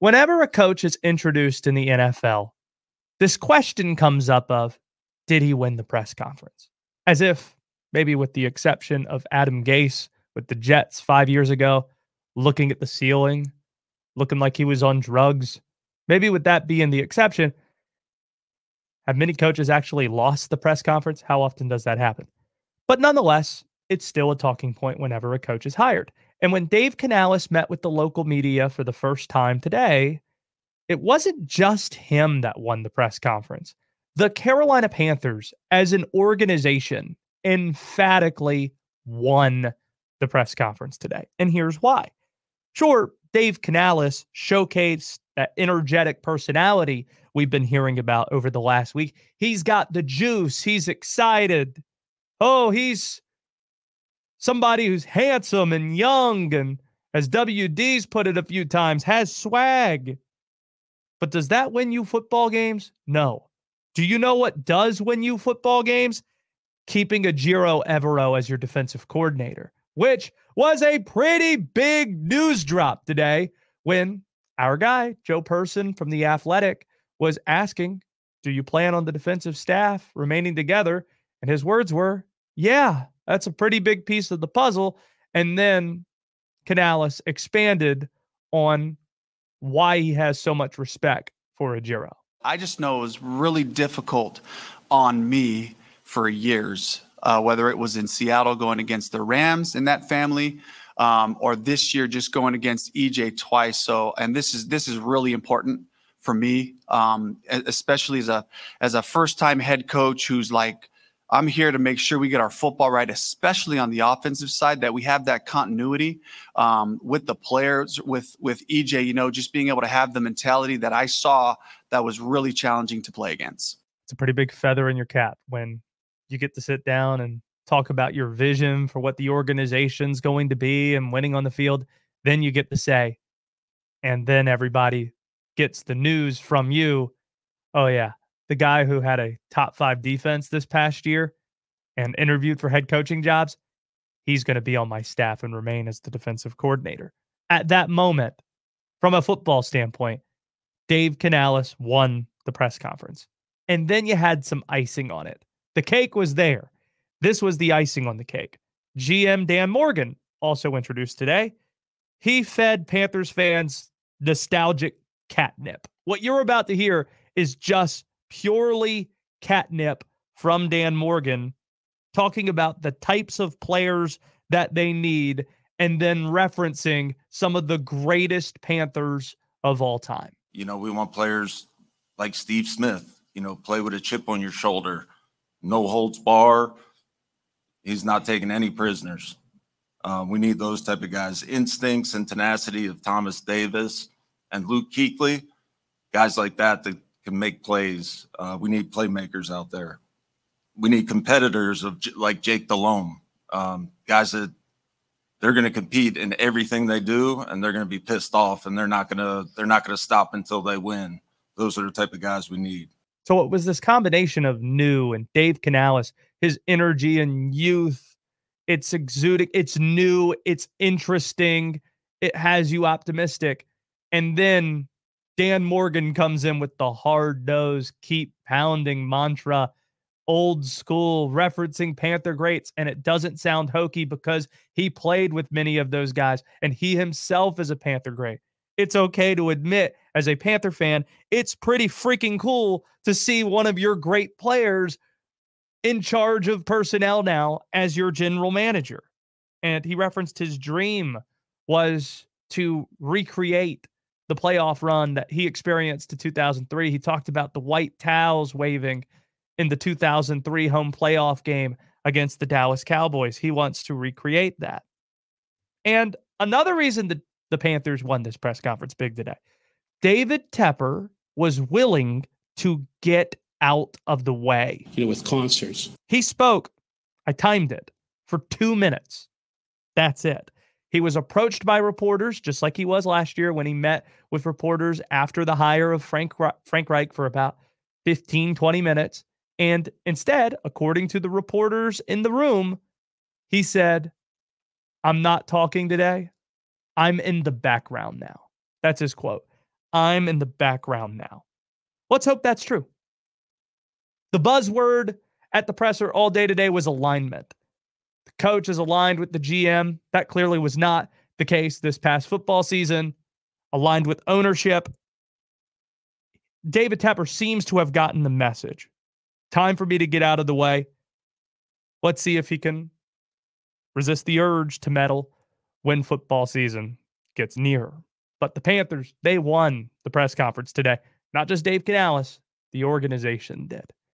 Whenever a coach is introduced in the NFL, this question comes up of did he win the press conference? As if maybe with the exception of Adam Gase with the Jets 5 years ago, looking at the ceiling, looking like he was on drugs. Maybe with that being the exception, have many coaches actually lost the press conference? How often does that happen? But nonetheless, it's still a talking point whenever a coach is hired. And when Dave Canales met with the local media for the first time today, it wasn't just him that won the press conference. The Carolina Panthers, as an organization, emphatically won the press conference today. And here's why. Sure, Dave Canales showcased that energetic personality we've been hearing about over the last week. He's got the juice. He's excited. Oh, he's somebody who's handsome and young and, as WD's put it a few times, has swag. But does that win you football games? No. Do you know what does win you football games? Keeping Ejiro Evero as your defensive coordinator, which was a pretty big news drop today when our guy, Joe Person from The Athletic, was asking, Do you plan on the defensive staff remaining together? And his words were, Yeah, that's a pretty big piece of the puzzle. And then Canales expanded on why he has so much respect for Ejiro. I just know it was really difficult on me for years, uh, whether it was in Seattle going against the Rams in that family, um, or this year just going against EJ twice. So, and this is this is really important for me, um, especially as a as a first time head coach who's like I'm here to make sure we get our football right, especially on the offensive side, that we have that continuity um, with the players, with with EJ. You know, just being able to have the mentality that I saw that was really challenging to play against. It's a pretty big feather in your cap when you get to sit down and talk about your vision for what the organization's going to be and winning on the field. Then you get to say, and then everybody gets the news from you. Oh yeah, the guy who had a top five defense this past year and interviewed for head coaching jobs, he's going to be on my staff and remain as the defensive coordinator. At that moment, from a football standpoint, Dave Canales won the press conference. And then you had some icing on it. The cake was there. This was the icing on the cake. GM Dan Morgan, also introduced today, he fed Panthers fans nostalgic catnip. What you're about to hear is just purely catnip from Dan Morgan, talking about the types of players that they need and then referencing some of the greatest Panthers of all time. You know, we want players like Steve Smith, you know, play with a chip on your shoulder, no holds bar. He's not taking any prisoners. Uh, we need those type of guys. Instincts and tenacity of Thomas Davis and Luke Kuechly, guys like that that can make plays. Uh, we need playmakers out there. We need competitors of like Jake Delhomme, um, guys that they're going to compete in everything they do, and they're going to be pissed off, and they're not going to they're not going to stop until they win. Those are the type of guys we need. So it was this combination of new and Dave Canales, his energy and youth. It's exuding, it's new, it's interesting, it has you optimistic. And then Dan Morgan comes in with the hard nose, keep pounding mantra, old school, referencing Panther greats. And it doesn't sound hokey because he played with many of those guys and he himself is a Panther great. It's okay to admit, as a Panther fan, it's pretty freaking cool to see one of your great players in charge of personnel now as your general manager. And he referenced his dream was to recreate the playoff run that he experienced in 2003. He talked about the white towels waving in the 2003 home playoff game against the Dallas Cowboys. He wants to recreate that. And another reason that the Panthers won this press conference big today, David Tepper was willing to get out of the way. You know, with concerts. He spoke, I timed it for two minutes. That's it. He was approached by reporters, just like he was last year when he met with reporters after the hire of Frank, Frank Reich for about 15, 20 minutes. And instead, according to the reporters in the room, he said, I'm not talking today. I'm in the background now. That's his quote. I'm in the background now. Let's hope that's true. The buzzword at the presser all day today was alignment. Coach is aligned with the GM. That clearly was not the case this past football season. Aligned with ownership. David Tepper seems to have gotten the message. Time for me to get out of the way. Let's see if he can resist the urge to meddle when football season gets nearer. But the Panthers, they won the press conference today. Not just Dave Canales, the organization did.